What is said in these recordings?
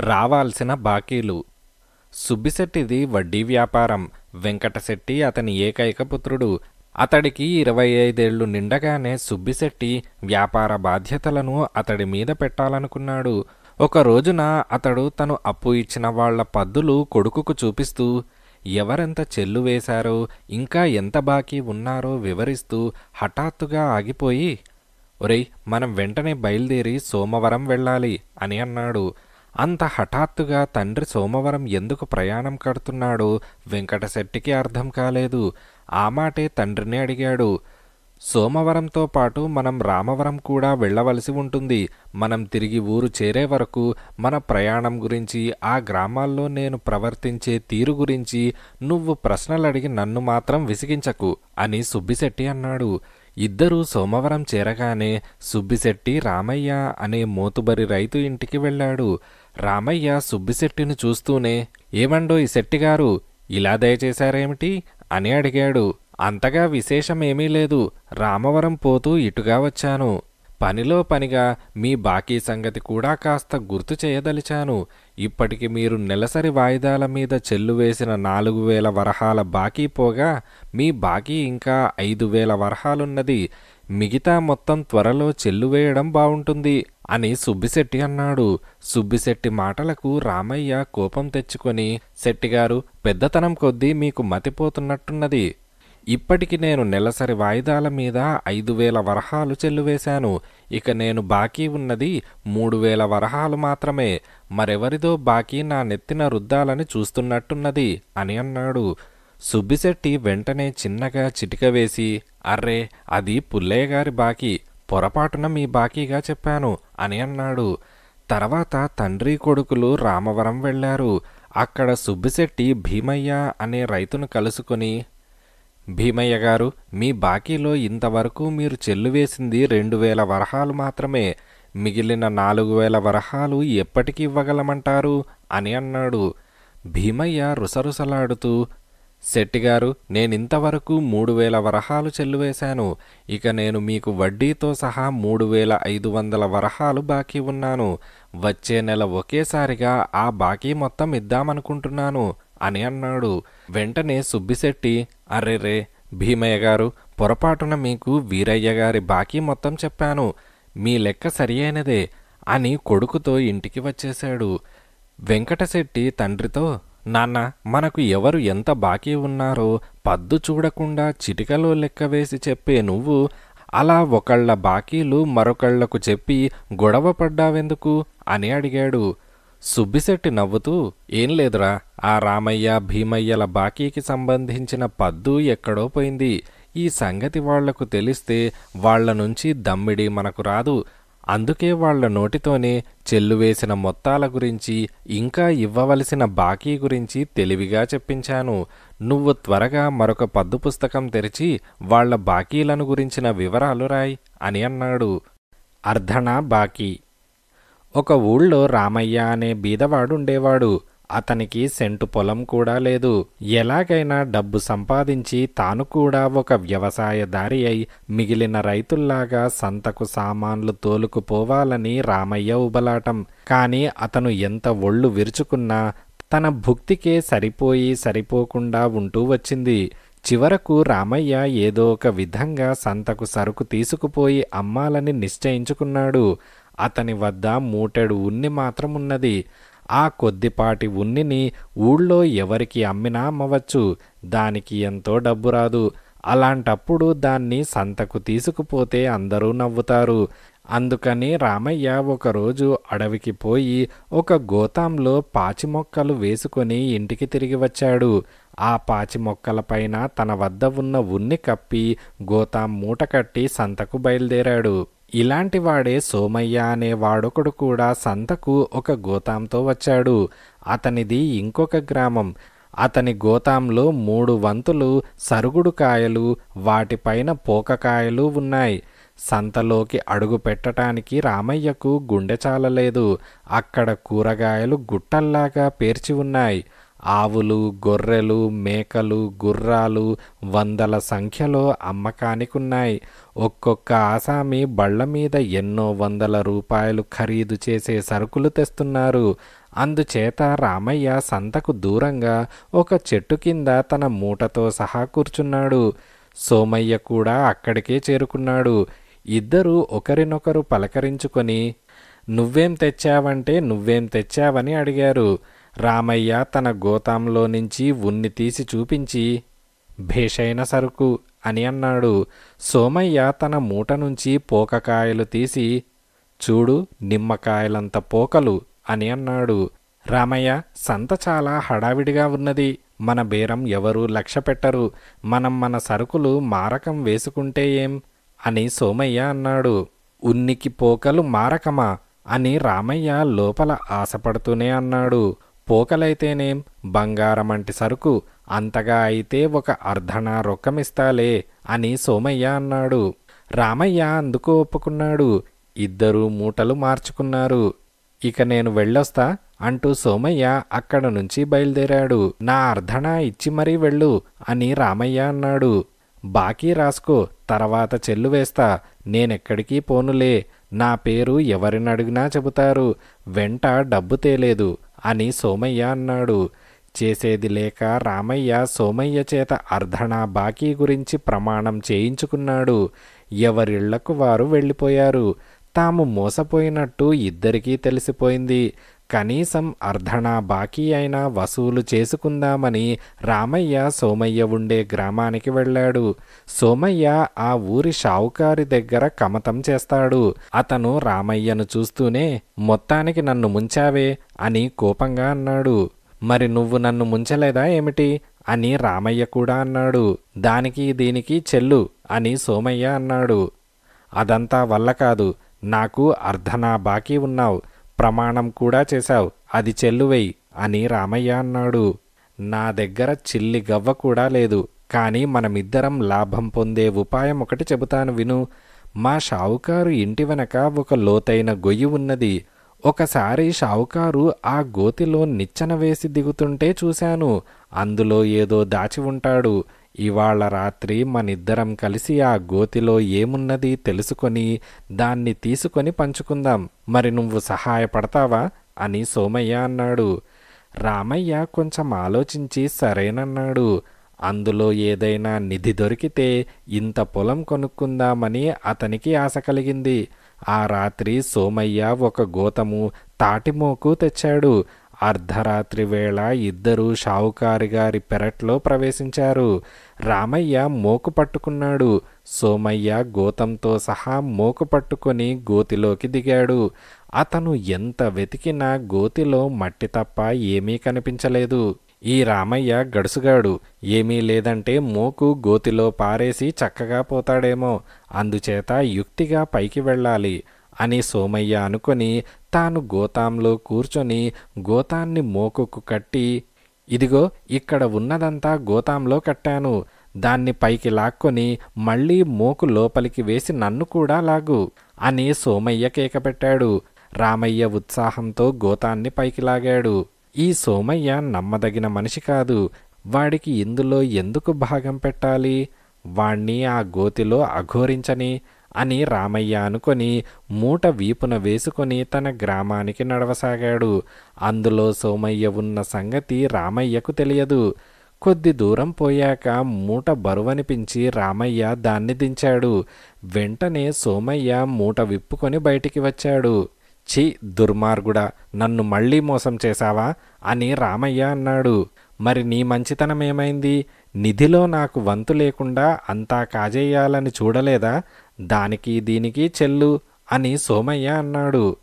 రావాల్సిన బాకీలు. సుబ్బిశెట్టిది వడ్డీ వ్యాపారం. వెంకటశెట్టి అతని ఏకైక పుత్రుడు. అతడికి ఇరవై ఐదేళ్ళు నిండగానే సుబ్బిశెట్టి వ్యాపార బాధ్యతలను అతడి మీద పెట్టాలనుకున్నాడు. ఒక రోజున అతడు తను అప్పు ఇచ్చిన వాళ్ళ పద్దులు కొడుకుకు చూపిస్తూ ఎవరెంత చెల్లు వేశారో ఇంకా ఎంత బాకీ ఉన్నారో వివరిస్తూ హఠాత్తుగా ఆగిపోయి ఒరేయ్ మనం వెంటనే బయలుదేరి సోమవరం వెళ్ళాలి అని అన్నాడు. అంత హఠాత్తుగా తండ్రి సోమవరం ఎందుకు ప్రయాణం కడుతున్నాడో వెంకటశెట్టికి అర్థం కాలేదు. ఆ మాటే తండ్రిని అడిగాడు. సోమవరంతో పాటు మనం రామవరం కూడా వెళ్ళవలసి ఉంటుంది. మనం తిరిగి ఊరు చేరే వరకు మన ప్రయాణం గురించి ఆ గ్రామాల్లో నేను ప్రవర్తించే తీరు గురించి నువ్వు ప్రశ్నలు అడిగి నన్ను మాత్రం విసిగించకు అని సుబ్బిశెట్టి అన్నాడు. ఇద్దరూ సోమవరం చేరగానే సుబ్బిశెట్టి రామయ్య అనే మోతుబరి రైతు ఇంటికి వెళ్ళాడు. రామయ్య సుబ్బిశెట్టిని చూస్తూనే ఏమండో ఈ శెట్టిగారు ఇలా దయచేశారేమిటి? అని అడిగాడు. అంతగా విశేషమేమీ లేదు రామవరం పోతూ ఇటుగా వచ్చాను. పనిలో పనిగా మీ బాకీ సంగతి కూడా కాస్త గుర్తు చేయదలిచాను. ఇప్పటికి మీరు నెలసరి వాయిదాల మీద చెల్లు వేసిన నాలుగు వేల వరహాల బాకీ పోగా మీ బాకీ ఇంకా ఐదు వేల వరహాలున్నది. మిగతా మొత్తం త్వరలో చెల్లు వేయడం బావుంటుంది. అని సుబ్బిశెట్టి అన్నాడు. సుబ్బిశెట్టి మాటలకు రామయ్య కోపం తెచ్చుకొని శెట్టిగారు పెద్దతనం కొద్దీ మీకు మతిపోతున్నట్టున్నది. ఇప్పటికి నేను నెలసరి వాయిదాల మీద ఐదు వేల వరహాలు చెల్లువేశాను. ఇక నేను బాకీ ఉన్నది మూడు వేల వరహాలు మాత్రమే. మరెవరిదో బాకీ నా నెత్తిన రుద్దాలని చూస్తున్నట్టున్నది అని అన్నాడు. సుబ్బిశెట్టి వెంటనే చిన్నగా చిటిక వేసి అర్రే అది పుల్లయ్య గారి బాకీ. పొరపాటున మీ బాకీగా చెప్పాను అని అన్నాడు. తర్వాత తండ్రి కొడుకులు రామవరం వెళ్ళారు. అక్కడ సుబ్బిశెట్టి భీమయ్య అనే రైతును కలుసుకొని భీమయ్య గారు మీ బాకీలో ఇంతవరకు మీరు చెల్లువేసింది రెండు వేల వరహాలు మాత్రమే. మిగిలిన నాలుగు వేల వరహాలు ఎప్పటికి ఇవ్వగలమంటారు? అని అన్నాడు. భీమయ్య రుసరుసలాడుతూ శెట్టిగారు నేనింతవరకు మూడు వేల వరహాలు చెల్లువేశాను. ఇక నేను మీకు వడ్డీతో సహా మూడు వేల ఐదు వందల వరహాలు బాకీ ఉన్నాను. వచ్చే నెల ఒకేసారిగా ఆ బాకీ మొత్తం ఇద్దామనుకుంటున్నాను అని అన్నాడు. వెంటనే సుబ్బిశెట్టి అరెరే భీమయ్య గారు పొరపాటున మీకు వీరయ్య గారి బాకీ మొత్తం చెప్పాను. మీ లెక్క సరి అయినదే అని కొడుకుతో ఇంటికి వచ్చేశాడు. వెంకటశెట్టి తండ్రితో నాన్న మనకు ఎవరు ఎంత బాకీ ఉన్నారో పద్దు చూడకుండా చిటికలో లెక్క వేసి చెప్పే నువ్వు అలా ఒకళ్ళ బాకీలు మరొకళ్ళకు చెప్పి గొడవ పడ్డావెందుకు అని అడిగాడు. సుబ్బిశెట్టి నవ్వుతూ ఏం లేదురా ఆ రామయ్య భీమయ్యల బాకీకి సంబంధించిన పద్దు ఎక్కడో పోయింది. ఈ సంగతి వాళ్ళకు తెలిస్తే వాళ్ళ నుంచి దమ్మిడి మనకు రాదు. అందుకే వాళ్ళ నోటితోనే చెల్లువేసిన మొత్తాల గురించి ఇంకా ఇవ్వవలసిన బాకీ గురించి తెలివిగా చెప్పించాను. నువ్వు త్వరగా మరొక పద్దు పుస్తకం తెరిచి వాళ్ళ బాకీలను గురించిన వివరాలు రాయ్ అని అన్నాడు. అర్ధణ బాకీ. ఒక ఊళ్ళో రామయ్య అనే బీదవాడుండేవాడు అతనికి సెంటు పొలం కూడా లేదు. ఎలాగైనా డబ్బు సంపాదించి తాను కూడా ఒక వ్యవసాయదారి అయి మిగిలిన రైతుల్లాగా సంతకు సామాన్లు తోలుకుపోవాలని రామయ్య ఉబలాటం. కాని అతను ఎంత ఒళ్ళు విరుచుకున్నా తన భుక్తికే సరిపోయి సరిపోకుండా ఉంటూ వచ్చింది. చివరకు రామయ్య ఏదో ఒక విధంగా సంతకు సరుకు తీసుకుపోయి అమ్మాలని నిశ్చయించుకున్నాడు. అతని వద్ద మూటెడు ఉన్ని మాత్రం ఉన్నది ఆ కొద్దిపాటి ఉన్నిని ఊళ్ళో ఎవరికి అమ్మినా అమ్మవచ్చు దానికి ఎంతో డబ్బు రాదు. అలాంటప్పుడు దాన్ని సంతకు తీసుకుపోతే అందరూ నవ్వుతారు. అందుకని రామయ్య ఒకరోజు అడవికి పోయి ఒక గోతాంలో పాచి మొక్కలు వేసుకొని ఇంటికి తిరిగి వచ్చాడు. ఆ పాచి మొక్కలపైన తన వద్ద ఉన్న ఉన్ని కప్పి గోతాం మూట కట్టి సంతకు బయలుదేరాడు. ఇలాంటి వాడే సోమయ్య అనే వాడొకడు కూడా సంతకు ఒక గోతాంతో వచ్చాడు. అతనిది ఇంకొక గ్రామం. అతని గోతాంలో మూడు వంతులు సరుగుడు కాయలు వాటిపైన పోకకాయలు ఉన్నాయి. సంతలోకి అడుగు పెట్టడానికి రామయ్యకు గుండె చాలలేదు. అక్కడ కూరగాయలు గుట్టల్లాగా పేర్చి ఉన్నాయి. ఆవులు గొర్రెలు మేకలు గుర్రాలు వందల సంఖ్యలో అమ్మకానికున్నాయి. ఒక్కొక్క ఆసామి బళ్ళ మీద ఎన్నో వందల రూపాయలు ఖరీదు చేసే సరుకులు తెస్తున్నారు. అందుచేత రామయ్య సంతకు దూరంగా ఒక చెట్టు కింద తన మూటతో సహా కూర్చున్నాడు. సోమయ్య కూడా అక్కడికే చేరుకున్నాడు. ఇద్దరూ ఒకరినొకరు పలకరించుకొని నువ్వేం తెచ్చావంటే నువ్వేం తెచ్చావని అడిగారు. రామయ్య తన గోతాంలో నుంచి ఉన్ని తీసి చూపించి భేషైన సరుకు అని అన్నాడు. సోమయ్య తన మూట నుంచి పోకకాయలు తీసి చూడు నిమ్మకాయలంత పోకలు అని అన్నాడు. రామయ్య సంత చాలా హడావిడిగా ఉన్నది. మన బేరం ఎవరూ లక్ష్య పెట్టరు. మనం మన సరుకులు మారకం వేసుకుంటే ఏం? అని సోమయ్య అన్నాడు. ఉన్నికి పోకలు మారకమా? అని రామయ్య లోపల ఆశపడుతూనే అన్నాడు. పోకలైతేనేం బంగారమంటి సరుకు అంతగా అయితే ఒక అర్ధనా రొక్కమిస్తాలే అని సోమయ్య అన్నాడు. రామయ్య అందుకు ఒప్పుకున్నాడు. ఇద్దరూ మూటలు మార్చుకున్నారు. ఇక నేను వెళ్ళొస్తా అంటూ సోమయ్య అక్కడ నుంచి బయలుదేరాడు. నా అర్ధనా ఇచ్చి మరీ వెళ్ళు అని రామయ్య అన్నాడు. బాకీ రాసుకో తర్వాత చెల్లు వేస్తా నేనెక్కడికి పోనులే. నా పేరు ఎవరినడిగినా చెబుతారు. వెంట డబ్బు తేలేదు. అని సోమయ్య అన్నాడు. చేసేది లేక రామయ్య సోమయ్య చేత అర్ధనా బాకీ గురించి ప్రమాణం చేయించుకున్నాడు. ఎవరిళ్ళకు వారు వెళ్ళిపోయారు. తాము మోసపోయినట్టు ఇద్దరికీ తెలిసిపోయింది. కనీసం అర్ధనా బాకీ అయినా వసూలు చేసుకుందామని రామయ్య సోమయ్య ఉండే గ్రామానికి వెళ్ళాడు. సోమయ్య ఆ ఊరి షావుకారి దగ్గర కమతం చేస్తాడు. అతను రామయ్యను చూస్తూనే మొత్తానికి నన్ను ముంచావే? అని కోపంగా అన్నాడు. మరి నువ్వు నన్ను ముంచలేదా ఏమిటి? అని రామయ్య కూడా అన్నాడు. దానికి దీనికి చెల్లు అని సోమయ్య అన్నాడు. అదంతా వల్ల కాదు. నాకు అర్ధనా బాకీ ఉన్నావు. ప్రమాణం కూడా చేశావు. అది చెల్లువెయ్యి అని రామయ్య అన్నాడు. నా దగ్గర చిల్లి గవ్వ కూడా లేదు. కానీ మనమిద్దరం లాభం పొందే ఉపాయం ఒకటి చెబుతాను విను. మా షావుకారు ఇంటి వెనక ఒక లోతైన గొయ్యి ఉన్నది. ఒకసారి షావుకారు ఆ గోతిలో నిచ్చెన వేసి దిగుతుంటే చూశాను. అందులో ఏదో దాచి ఉంటాడు. ఇవాళ రాత్రి మనిద్దరం కలిసి ఆ గోతిలో ఏమున్నది తెలుసుకొని దాన్ని తీసుకొని పంచుకుందాం. మరి నువ్వు సహాయపడతావా? అని సోమయ్య అన్నాడు. రామయ్య కొంచెం ఆలోచించి సరేనన్నాడు. అందులో ఏదైనా నిధి దొరికితే ఇంత పొలం కొనుక్కుందామని అతనికి ఆశ కలిగింది. ఆ రాత్రి సోమయ్య ఒక గోతము తాటిమోకు తెచ్చాడు. అర్ధరాత్రి వేళ ఇద్దరూ షావుకారి గారి పెరట్లో ప్రవేశించారు. రామయ్య మోకు పట్టుకున్నాడు. సోమయ్య గోతంతో సహా మోకు పట్టుకొని గోతిలోకి దిగాడు. అతను ఎంత వెతికినా గోతిలో మట్టి తప్ప ఏమీ కనిపించలేదు. ఈ రామయ్య గడుసుగాడు. ఏమీ లేదంటే మోకు గోతిలో పారేసి చక్కగా పోతాడేమో. అందుచేత యుక్తిగా పైకి వెళ్ళాలి. అని సోమయ్య అనుకొని తాను గోతాంలో కూర్చొని గోతాన్ని మోకుకు కట్టి ఇదిగో ఇక్కడ ఉన్నదంతా గోతాంలో కట్టాను దాన్ని పైకి లాక్కొని మళ్ళీ మోకు లోపలికి వేసి నన్ను కూడా లాగు అని సోమయ్య కేకపెట్టాడు. రామయ్య ఉత్సాహంతో గోతాన్ని పైకి లాగాడు. ఈ సోమయ్య నమ్మదగిన మనిషి కాదు. వాడికి ఇందులో ఎందుకు భాగం పెట్టాలి? వాణ్ణి ఆ గోతిలో అఘోరించని అని రామయ్య అనుకొని మూట వీపున వేసుకొని తన గ్రామానికి నడవసాగాడు. అందులో సోమయ్య ఉన్న సంగతి రామయ్యకు తెలియదు. కొద్ది దూరం పోయాక మూట బరువనిపించి రామయ్య దాన్ని దించాడు. వెంటనే సోమయ్య మూట విప్పుకొని బయటికి వచ్చాడు. ఛీ దుర్మార్గుడా నన్ను మళ్ళీ మోసం చేశావా? అని రామయ్య అన్నాడు. మరి నీ మంచితనం ఏమైంది? నిధిలో నాకు వంతు లేకుండా అంతా కాజేయాలని చూడలేదా? దానికి దీనికి చెల్లు అని సోమయ్య అన్నాడు.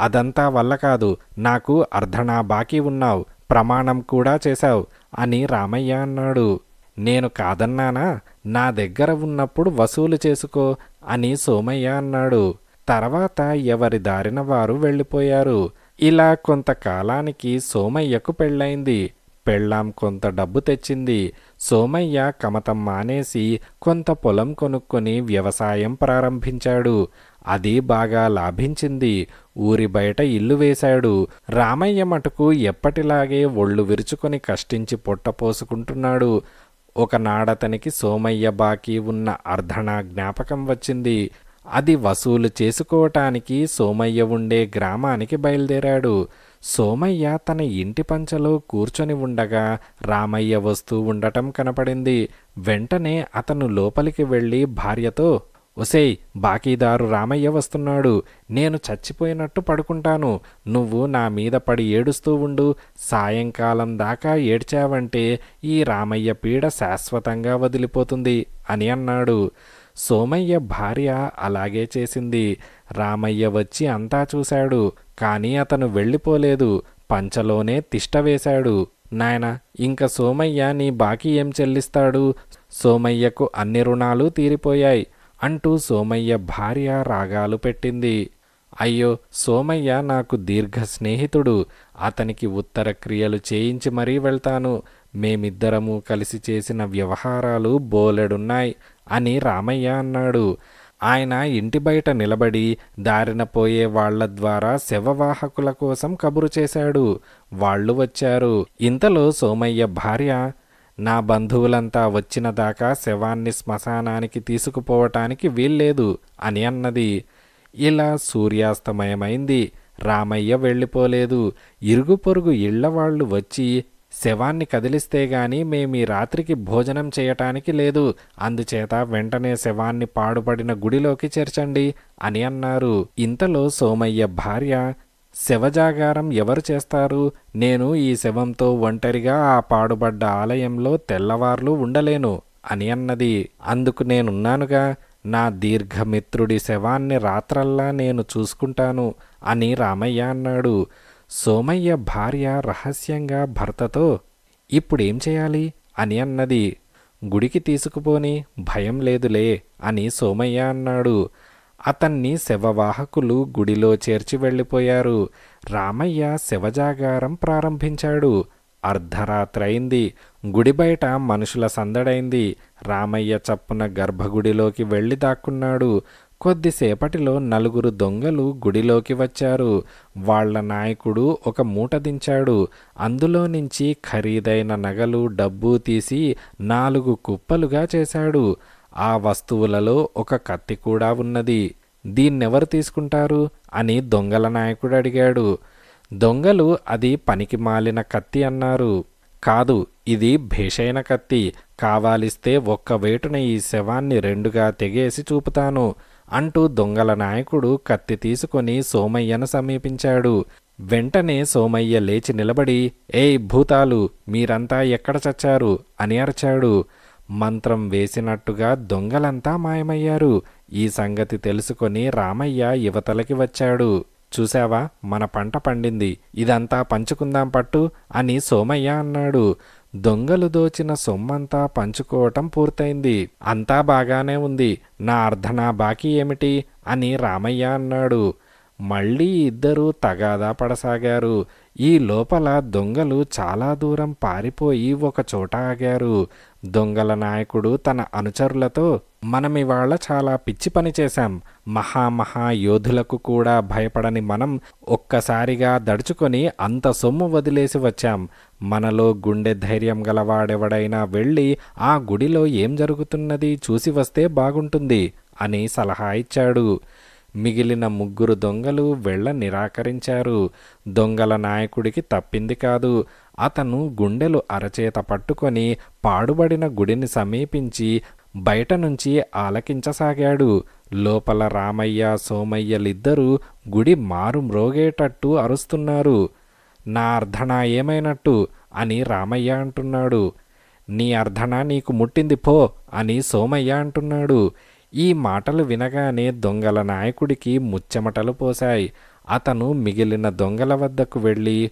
అదంతా వల్ల కాదు నాకు అర్ధనా బాకీ ఉన్నావు ప్రమాణం కూడా చేశావు అని రామయ్య అన్నాడు. నేను కాదన్నానా నా దగ్గర ఉన్నప్పుడు వసూలు చేసుకో అని సోమయ్య అన్నాడు. తర్వాత ఎవరి దారిన వారు వెళ్ళిపోయారు. ఇలా కొంతకాలానికి సోమయ్యకు పెళ్ళైంది. పెళ్ళాం కొంత డబ్బు తెచ్చింది. సోమయ్య కమతం మానేసి కొంత పొలం కొనుక్కొని వ్యవసాయం ప్రారంభించాడు. అది బాగా లాభించింది. ఊరి బయట ఇల్లు వేశాడు. రామయ్య మటుకు ఎప్పటిలాగే ఒళ్ళు విరుచుకొని కష్టించి పొట్టపోసుకుంటున్నాడు ఒకనాడతనికి సోమయ్య బాకీ ఉన్న అర్ధనా జ్ఞాపకం వచ్చింది. అది వసూలు చేసుకోవటానికి సోమయ్య ఉండే గ్రామానికి బయలుదేరాడు. సోమయ్య తన ఇంటి పంచలో కూర్చొని ఉండగా రామయ్య వస్తూ ఉండటం కనపడింది. వెంటనే అతను లోపలికి వెళ్ళి భార్యతో ఒసేయ్ బాకీదారు రామయ్య వస్తున్నాడు. నేను చచ్చిపోయినట్టు పడుకుంటాను. నువ్వు నా మీద పడి ఏడుస్తూ ఉండు. సాయంకాలం దాకా ఏడ్చావంటే ఈ రామయ్య పీడ శాశ్వతంగా వదిలిపోతుంది అని అన్నాడు. సోమయ్య భార్య అలాగే చేసింది. రామయ్య వచ్చి అంతా చూశాడు. కానీ అతను వెళ్ళిపోలేదు. పంచలోనే తిష్ట వేశాడు. నాయన ఇంక సోమయ్య నీ బాకీ ఏం చెల్లిస్తాడు? సోమయ్యకు అన్ని రుణాలు తీరిపోయాయి అంటూ సోమయ్య భార్య రాగాలు పెట్టింది. అయ్యో సోమయ్య నాకు దీర్ఘ స్నేహితుడు. అతనికి ఉత్తర క్రియలు చేయించి మరీ వెళ్తాను. మేమిద్దరము కలిసి చేసిన వ్యవహారాలు బోలెడున్నాయి అని రామయ్య అన్నాడు. ఆయన ఇంటి బయట నిలబడి దారిన పోయే వాళ్ళ ద్వారా శవవాహకుల కోసం కబురు చేశాడు. వాళ్ళు వచ్చారు. ఇంతలో సోమయ్య భార్య నా బంధువులంతా వచ్చిన దాకా శవాన్ని శ్మశానానికి తీసుకుపోవటానికి వీల్లేదు అని అన్నది. ఇలా సూర్యాస్తమయమైంది. రామయ్య వెళ్ళిపోలేదు. ఇరుగు పొరుగు ఇళ్ళవాళ్ళు వచ్చి శవాన్ని కదిలిస్తే గాని ఈ రాత్రికి భోజనం చేయటానికి లేదు. అందుచేత వెంటనే శవాన్ని పాడుపడిన గుడిలోకి చేర్చండి అని అన్నారు. ఇంతలో సోమయ్య భార్య శవజాగారం ఎవరు చేస్తారు? నేను ఈ శవంతో ఒంటరిగా ఆ పాడుబడ్డ ఆలయంలో తెల్లవార్లు ఉండలేను అని అన్నది. అందుకు నేనున్నానుగా. నా దీర్ఘమిత్రుడి శవాన్ని రాత్రల్లా నేను చూసుకుంటాను అని రామయ్య అన్నాడు. సోమయ్య భార్య రహస్యంగా భర్తతో ఇప్పుడేం చేయాలి? అని అన్నది. గుడికి తీసుకుపోని భయం లేదులే అని సోమయ్య అన్నాడు. అతన్ని శవవాహకులు గుడిలో చేర్చి వెళ్ళిపోయారు. రామయ్య శవజాగారం ప్రారంభించాడు. అర్ధరాత్రైంది గుడి బయట మనుషుల సందడైంది. రామయ్య చప్పున గర్భగుడిలోకి వెళ్ళి దాక్కున్నాడు. కొద్దిసేపటిలో నలుగురు దొంగలు గుడిలోకి వచ్చారు. వాళ్ళ నాయకుడు ఒక మూట దించాడు. అందులో నుంచి ఖరీదైన నగలు డబ్బు తీసి నాలుగు కుప్పలుగా చేశాడు. ఆ వస్తువులలో ఒక కత్తి కూడా ఉన్నది. దీన్నెవరు తీసుకుంటారు? అని దొంగల నాయకుడు అడిగాడు. దొంగలు అది పనికి మాలిన కత్తి అన్నారు. కాదు ఇది భేషైన కత్తి. కావాలిస్తే ఒక్క వేటున ఈ శవాన్ని రెండుగా తెగేసి చూపుతాను. అంటూ దొంగల నాయకుడు కత్తి తీసుకొని సోమయ్యను సమీపించాడు. వెంటనే సోమయ్య లేచి నిలబడి ఏయ్ భూతాలు మీరంతా ఎక్కడ చచ్చారు? అని అరిచాడు. మంత్రం వేసినట్టుగా దొంగలంతా మాయమయ్యారు. ఈ సంగతి తెలుసుకొని రామయ్య యువతలకి వచ్చాడు. చూశావా మన పంట పండింది. ఇదంతా పంచుకుందాం పట్టు అని సోమయ్య అన్నాడు. దొంగలు దోచిన సొమ్మంతా పంచుకోవటం పూర్తయింది. అంతా బాగానే ఉంది. నా అర్ధనా బాకీ ఏమిటి? అని రామయ్య అన్నాడు. మళ్ళీ ఇద్దరూ తగాదా పడసాగారు. ఈ లోపల దొంగలు చాలా దూరం పారిపోయి ఒక చోట ఆగారు. దొంగల నాయకుడు తన అనుచరులతో మనమివాళ చాలా పిచ్చి పని చేశాం. మహామహా యోధులకు కూడా భయపడని మనం ఒక్కసారిగా దడుచుకొని అంత సొమ్ము వదిలేసి వచ్చాం. మనలో గుండె ధైర్యం గలవాడెవడైనా వెళ్ళి ఆ గుడిలో ఏం జరుగుతున్నది చూసి వస్తే బాగుంటుంది అని సలహా ఇచ్చాడు. మిగిలిన ముగ్గురు దొంగలు వెళ్ళ నిరాకరించారు. దొంగల నాయకుడికి తప్పింది కాదు. అతను గుండెలు అరచేత పట్టుకొని పాడుబడిన గుడిని సమీపించి బయట నుంచి ఆలకించసాగాడు. లోపల రామయ్య సోమయ్యలిద్దరూ గుడి మారు మ్రోగేటట్టు అరుస్తున్నారు. నా అర్ధన ఏమైనట్టు అని రామయ్య అంటున్నాడు. నీ అర్ధన నీకు ముట్టింది పో అని సోమయ్య అంటున్నాడు. ఈ మాటలు వినగానే దొంగల నాయకుడికి ముచ్చెమటలు పోశాయి. అతను మిగిలిన దొంగల వద్దకు వెళ్ళి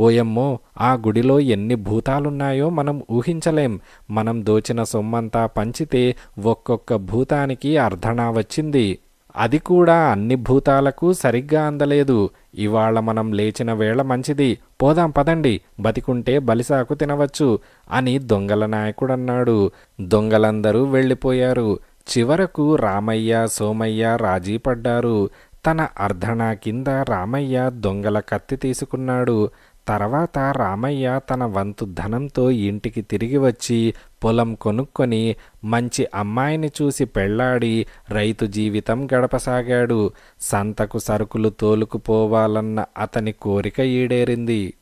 ఓయమ్మో ఆ గుడిలో ఎన్ని భూతాలున్నాయో మనం ఊహించలేం. మనం దోచిన సొమ్మంతా పంచితే ఒక్కొక్క భూతానికి అర్ధనా వచ్చింది. అది కూడా అన్ని భూతాలకు సరిగ్గా అందలేదు. ఇవాళ మనం లేచిన వేళ మంచిది. పోదాం పదండి. బతికుంటే బలిసాకు తినవచ్చు అని దొంగల నాయకుడన్నాడు. దొంగలందరూ వెళ్ళిపోయారు. చివరకు రామయ్య సోమయ్య రాజీ పడ్డారు. తన అర్ధనా కింద రామయ్య దొంగల కత్తి తీసుకున్నాడు. తర్వాత రామయ్య తన వంతు ధనంతో ఇంటికి తిరిగి వచ్చి పొలం కొనుక్కొని మంచి అమ్మాయిని చూసి పెళ్ళాడి రైతు జీవితం గడపసాగాడు. సంతకు సరుకులు తోలుకుపోవాలన్న అతని కోరిక ఈడేరింది.